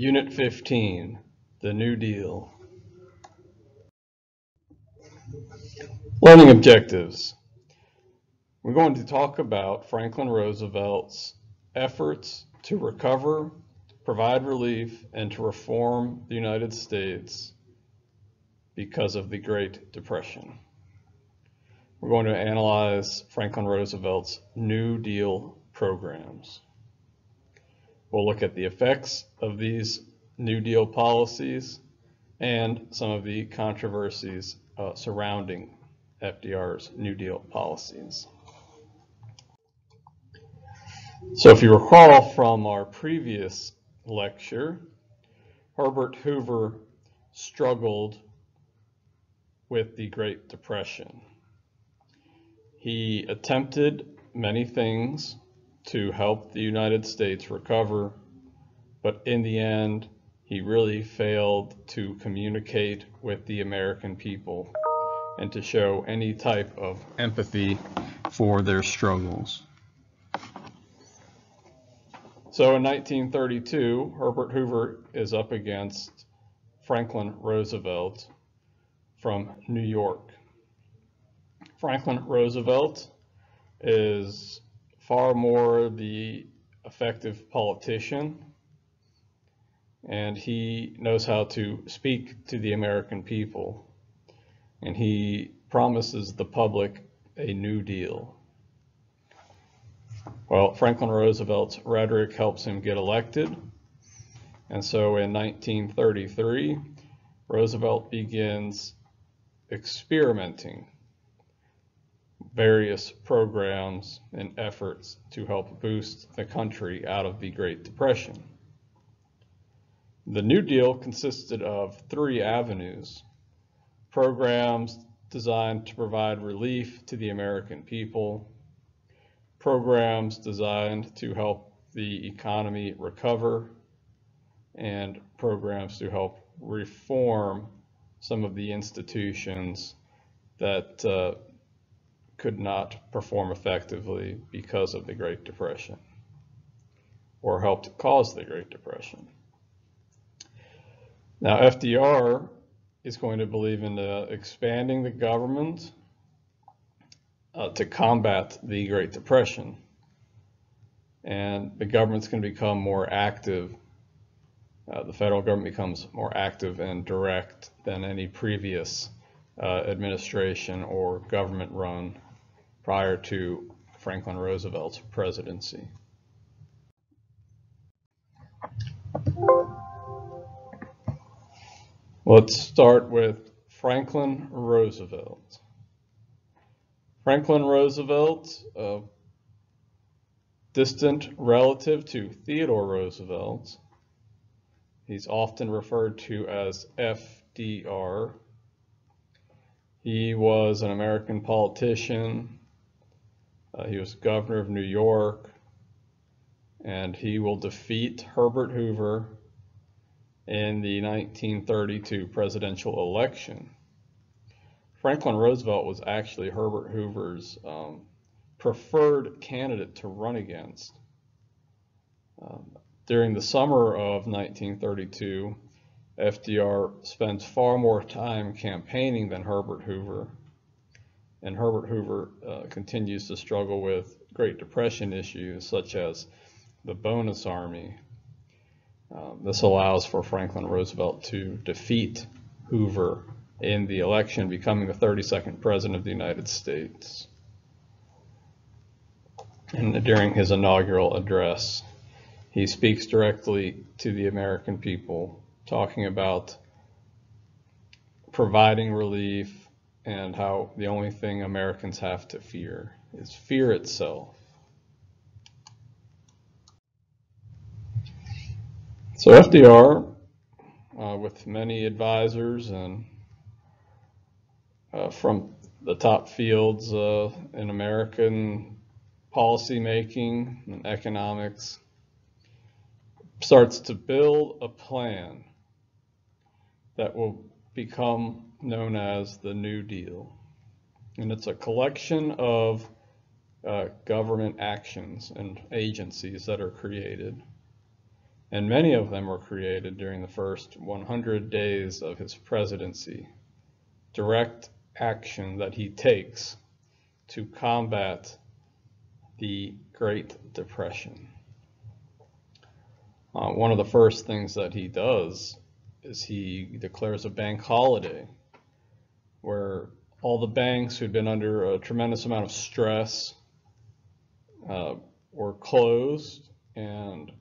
Unit 15, The New Deal. Learning objectives. We're going to talk about Franklin Roosevelt's efforts to recover, provide relief, and to reform the United States because of the Great Depression. We're going to analyze Franklin Roosevelt's New Deal programs. We'll look at the effects of these New Deal policies and some of the controversies uh, surrounding FDR's New Deal policies. So if you recall from our previous lecture, Herbert Hoover struggled with the Great Depression. He attempted many things to help the United States recover, but in the end, he really failed to communicate with the American people and to show any type of empathy for their struggles. So in 1932, Herbert Hoover is up against Franklin Roosevelt from New York. Franklin Roosevelt is far more the effective politician and he knows how to speak to the American people and he promises the public a new deal. Well, Franklin Roosevelt's rhetoric helps him get elected. And so in 1933, Roosevelt begins experimenting various programs and efforts to help boost the country out of the Great Depression. The New Deal consisted of three avenues. Programs designed to provide relief to the American people, programs designed to help the economy recover, and programs to help reform some of the institutions that uh, could not perform effectively because of the Great Depression or helped cause the Great Depression. Now, FDR is going to believe in uh, expanding the government uh, to combat the Great Depression. And the government's going to become more active. Uh, the federal government becomes more active and direct than any previous uh, administration or government run prior to Franklin Roosevelt's presidency. Let's start with Franklin Roosevelt. Franklin Roosevelt, a distant relative to Theodore Roosevelt, he's often referred to as FDR. He was an American politician, uh, he was governor of New York, and he will defeat Herbert Hoover in the 1932 presidential election. Franklin Roosevelt was actually Herbert Hoover's um, preferred candidate to run against. Um, during the summer of 1932, FDR spent far more time campaigning than Herbert Hoover and Herbert Hoover uh, continues to struggle with Great Depression issues such as the bonus army. Um, this allows for Franklin Roosevelt to defeat Hoover in the election, becoming the 32nd President of the United States. And during his inaugural address, he speaks directly to the American people, talking about providing relief, and how the only thing Americans have to fear is fear itself. So FDR, uh, with many advisors and uh, from the top fields uh, in American policy making and economics, starts to build a plan that will become known as the New Deal. And it's a collection of uh, government actions and agencies that are created. and many of them were created during the first 100 days of his presidency. Direct action that he takes to combat the Great Depression. Uh, one of the first things that he does is he declares a bank holiday where all the banks who'd been under a tremendous amount of stress uh, were closed and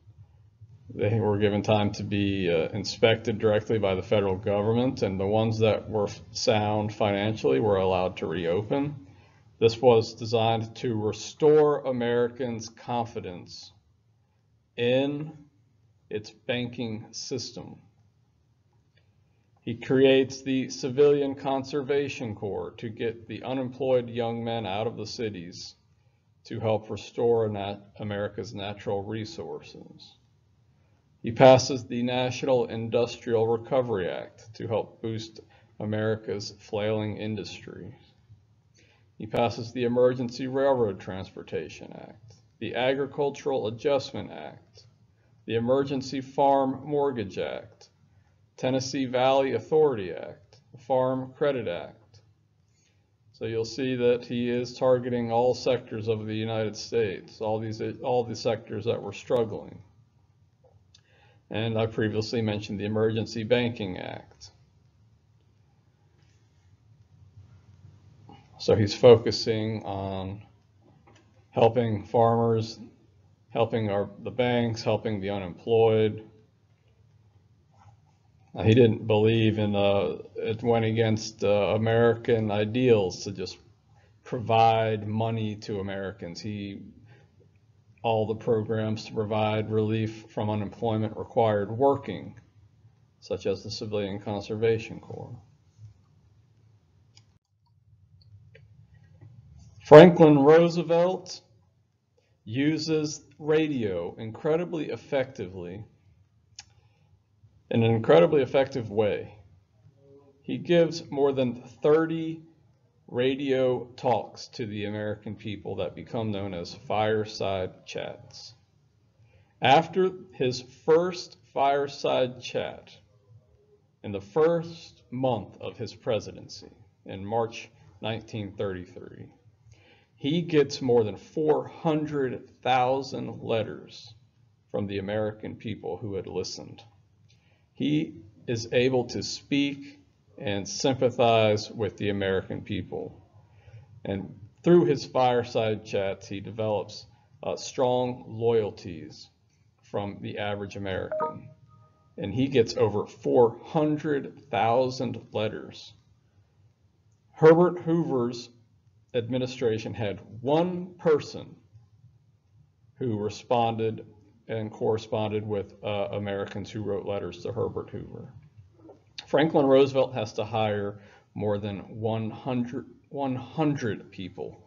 they were given time to be uh, inspected directly by the federal government and the ones that were sound financially were allowed to reopen. This was designed to restore Americans' confidence in its banking system. He creates the Civilian Conservation Corps to get the unemployed young men out of the cities to help restore nat America's natural resources. He passes the National Industrial Recovery Act to help boost America's flailing industries. He passes the Emergency Railroad Transportation Act, the Agricultural Adjustment Act, the Emergency Farm Mortgage Act, Tennessee Valley Authority Act, the Farm Credit Act. So you'll see that he is targeting all sectors of the United States, all these all the sectors that were struggling. And I previously mentioned the Emergency Banking Act. So he's focusing on helping farmers helping our, the banks, helping the unemployed. He didn't believe in, uh, it went against uh, American ideals to just provide money to Americans. He, all the programs to provide relief from unemployment required working, such as the Civilian Conservation Corps. Franklin Roosevelt uses radio incredibly effectively in an incredibly effective way. He gives more than 30 radio talks to the American people that become known as fireside chats. After his first fireside chat, in the first month of his presidency, in March 1933, he gets more than 400,000 letters from the American people who had listened. He is able to speak and sympathize with the American people. And through his fireside chats, he develops uh, strong loyalties from the average American. And he gets over 400,000 letters. Herbert Hoover's administration had one person who responded and corresponded with uh, Americans who wrote letters to Herbert Hoover. Franklin Roosevelt has to hire more than 100, 100 people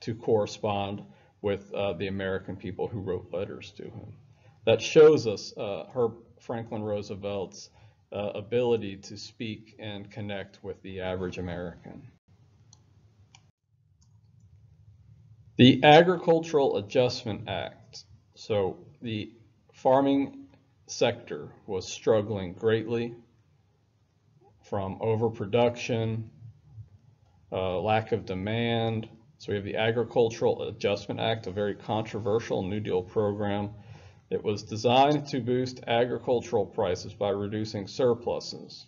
to correspond with uh, the American people who wrote letters to him. That shows us uh, Herb Franklin Roosevelt's uh, ability to speak and connect with the average American. The Agricultural Adjustment Act. So the farming sector was struggling greatly from overproduction, uh, lack of demand. So we have the Agricultural Adjustment Act, a very controversial New Deal program. It was designed to boost agricultural prices by reducing surpluses.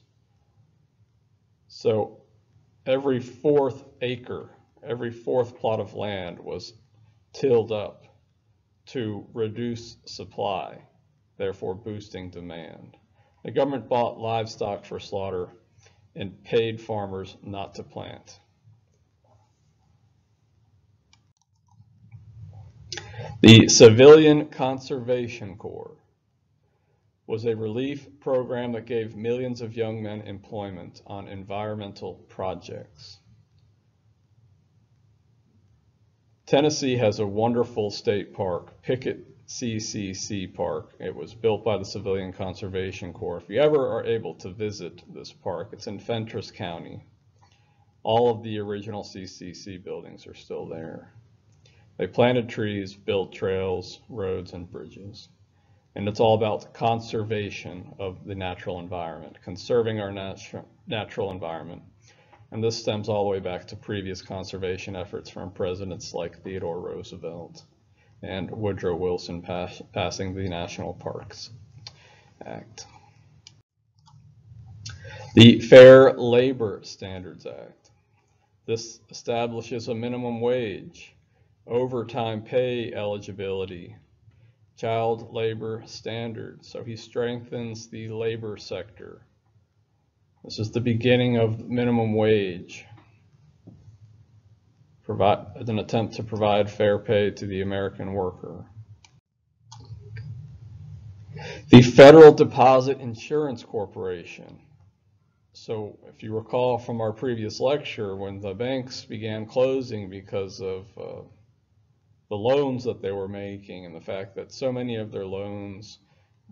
So every fourth acre every fourth plot of land was tilled up to reduce supply, therefore boosting demand. The government bought livestock for slaughter and paid farmers not to plant. The Civilian Conservation Corps was a relief program that gave millions of young men employment on environmental projects. Tennessee has a wonderful state park, Pickett CCC Park. It was built by the Civilian Conservation Corps. If you ever are able to visit this park, it's in Fentress County. All of the original CCC buildings are still there. They planted trees, built trails, roads, and bridges. And it's all about conservation of the natural environment, conserving our natu natural environment. And this stems all the way back to previous conservation efforts from presidents like Theodore Roosevelt and Woodrow Wilson pass passing the National Parks Act. The Fair Labor Standards Act. This establishes a minimum wage, overtime pay eligibility, child labor standards. So he strengthens the labor sector. This is the beginning of minimum wage. Provide an attempt to provide fair pay to the American worker. The Federal Deposit Insurance Corporation. So if you recall from our previous lecture, when the banks began closing because of uh, the loans that they were making and the fact that so many of their loans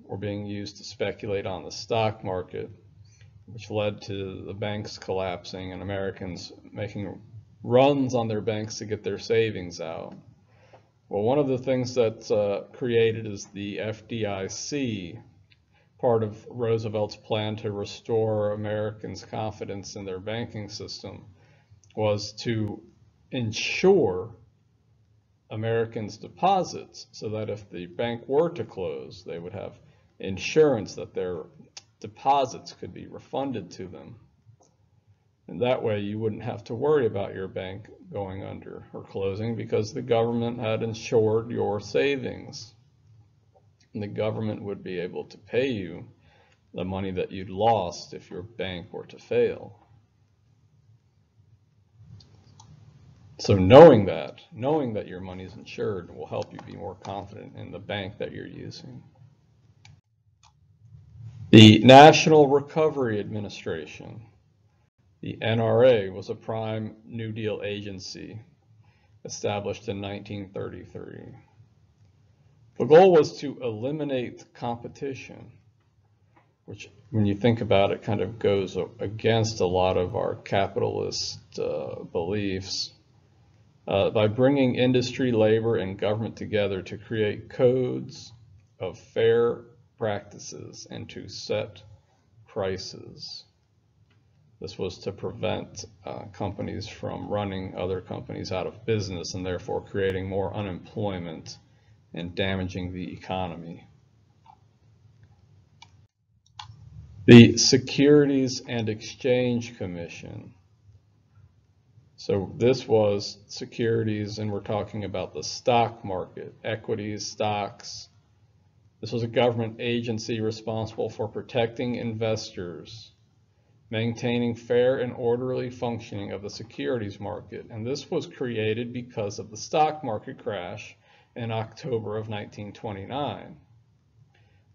were being used to speculate on the stock market, which led to the banks collapsing and Americans making runs on their banks to get their savings out. Well, one of the things that's uh, created is the FDIC, part of Roosevelt's plan to restore Americans' confidence in their banking system was to insure Americans' deposits so that if the bank were to close, they would have insurance that their deposits could be refunded to them. And that way you wouldn't have to worry about your bank going under or closing because the government had insured your savings. And the government would be able to pay you the money that you'd lost if your bank were to fail. So knowing that, knowing that your money is insured will help you be more confident in the bank that you're using. The National Recovery Administration, the NRA, was a prime New Deal agency established in 1933. The goal was to eliminate competition, which when you think about it kind of goes against a lot of our capitalist uh, beliefs uh, by bringing industry, labor, and government together to create codes of fair practices and to set prices. This was to prevent uh, companies from running other companies out of business and therefore creating more unemployment and damaging the economy. The Securities and Exchange Commission so this was securities, and we're talking about the stock market, equities, stocks. This was a government agency responsible for protecting investors, maintaining fair and orderly functioning of the securities market. And this was created because of the stock market crash in October of 1929.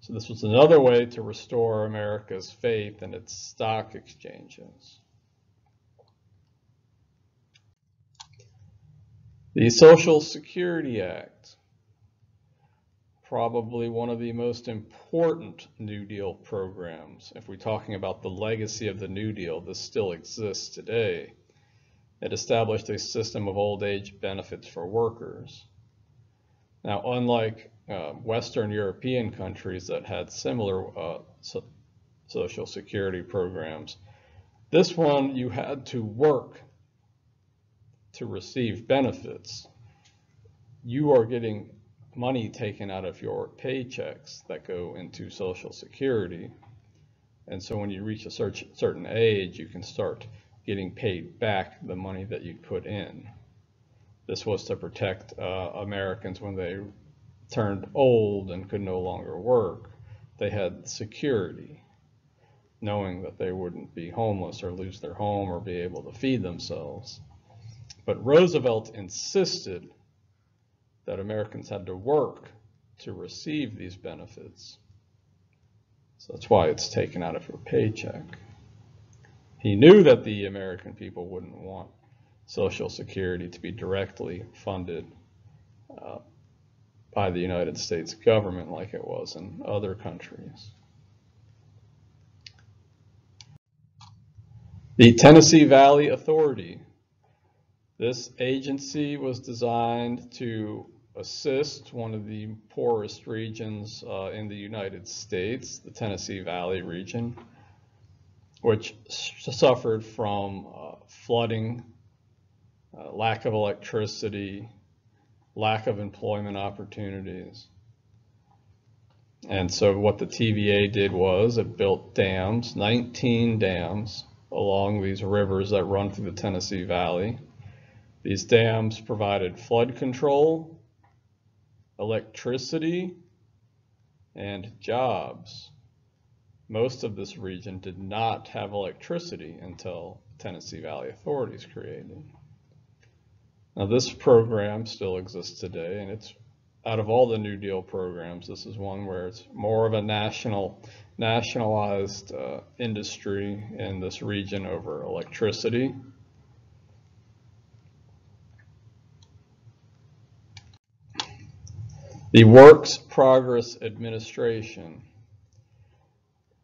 So this was another way to restore America's faith in its stock exchanges. The Social Security Act, probably one of the most important New Deal programs. If we're talking about the legacy of the New Deal, this still exists today. It established a system of old age benefits for workers. Now, unlike uh, Western European countries that had similar uh, so social security programs, this one you had to work to receive benefits, you are getting money taken out of your paychecks that go into Social Security. And so when you reach a certain age, you can start getting paid back the money that you put in. This was to protect uh, Americans when they turned old and could no longer work. They had security, knowing that they wouldn't be homeless or lose their home or be able to feed themselves. But Roosevelt insisted that Americans had to work to receive these benefits. So that's why it's taken out of your paycheck. He knew that the American people wouldn't want Social Security to be directly funded uh, by the United States government like it was in other countries. The Tennessee Valley Authority this agency was designed to assist one of the poorest regions uh, in the United States, the Tennessee Valley region, which suffered from uh, flooding, uh, lack of electricity, lack of employment opportunities. And so what the TVA did was it built dams, 19 dams along these rivers that run through the Tennessee Valley. These dams provided flood control, electricity, and jobs. Most of this region did not have electricity until Tennessee Valley authorities created. Now this program still exists today and it's out of all the New Deal programs, this is one where it's more of a national, nationalized uh, industry in this region over electricity. The Works Progress Administration.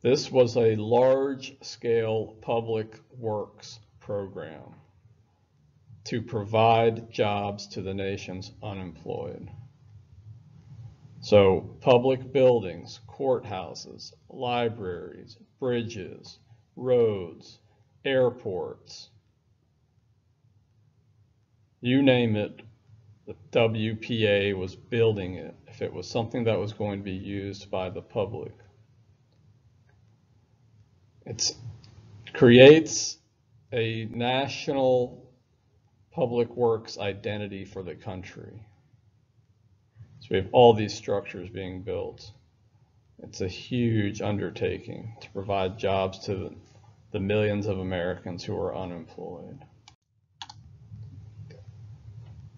This was a large-scale public works program to provide jobs to the nation's unemployed. So public buildings, courthouses, libraries, bridges, roads, airports, you name it, the WPA was building it if it was something that was going to be used by the public. It creates a national public works identity for the country. So we have all these structures being built. It's a huge undertaking to provide jobs to the millions of Americans who are unemployed.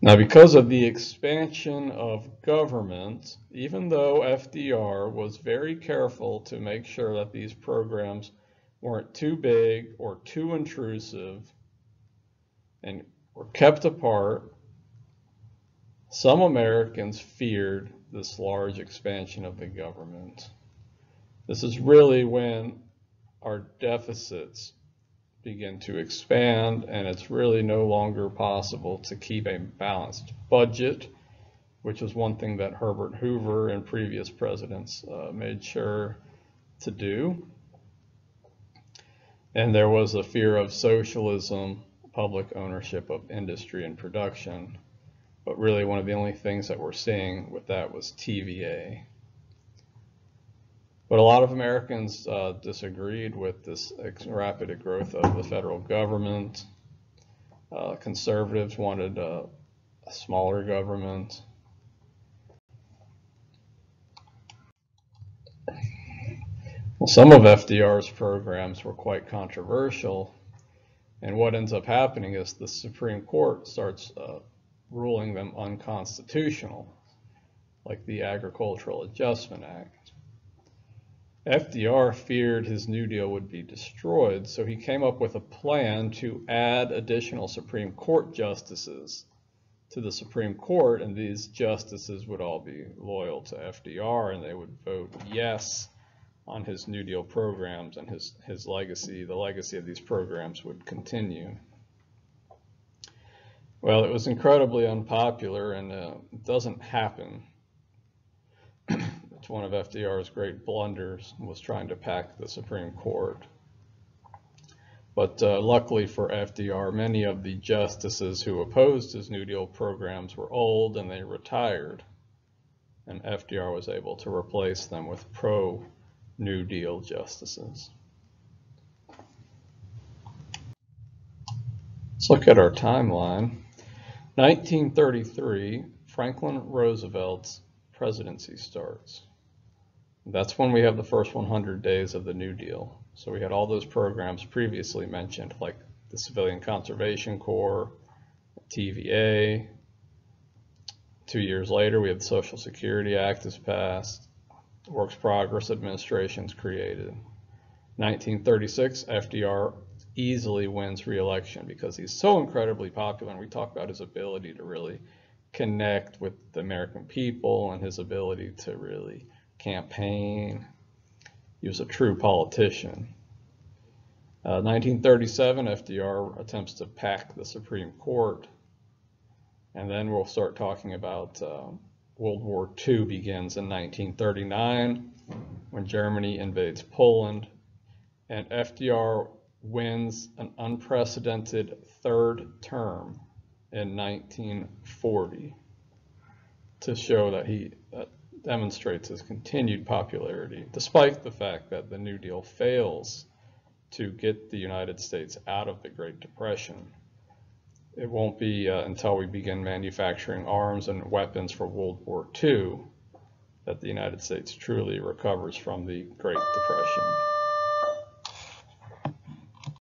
Now, because of the expansion of government, even though FDR was very careful to make sure that these programs weren't too big or too intrusive and were kept apart, some Americans feared this large expansion of the government. This is really when our deficits begin to expand and it's really no longer possible to keep a balanced budget, which was one thing that Herbert Hoover and previous presidents uh, made sure to do. And there was a fear of socialism, public ownership of industry and production, but really one of the only things that we're seeing with that was TVA. But a lot of Americans uh, disagreed with this rapid growth of the federal government. Uh, conservatives wanted a, a smaller government. Well, some of FDR's programs were quite controversial, and what ends up happening is the Supreme Court starts uh, ruling them unconstitutional, like the Agricultural Adjustment Act. FDR feared his New Deal would be destroyed, so he came up with a plan to add additional Supreme Court justices to the Supreme Court, and these justices would all be loyal to FDR, and they would vote yes on his New Deal programs, and his, his legacy, the legacy of these programs would continue. Well, it was incredibly unpopular and uh, it doesn't happen. it's one of FDR's great blunders was trying to pack the Supreme Court. But uh, luckily for FDR, many of the justices who opposed his New Deal programs were old and they retired. And FDR was able to replace them with pro-New Deal justices. Let's look at our timeline. 1933, Franklin Roosevelt's presidency starts. That's when we have the first 100 days of the New Deal. So we had all those programs previously mentioned, like the Civilian Conservation Corps, TVA. Two years later, we have the Social Security Act is passed. Works Progress Administration's created. 1936, FDR easily wins re-election because he's so incredibly popular and we talk about his ability to really connect with the American people and his ability to really campaign. He was a true politician. Uh, 1937, FDR attempts to pack the Supreme Court. And then we'll start talking about uh, World War II begins in 1939 when Germany invades Poland and FDR wins an unprecedented third term in 1940 to show that he uh, demonstrates his continued popularity, despite the fact that the New Deal fails to get the United States out of the Great Depression. It won't be uh, until we begin manufacturing arms and weapons for World War II that the United States truly recovers from the Great Depression.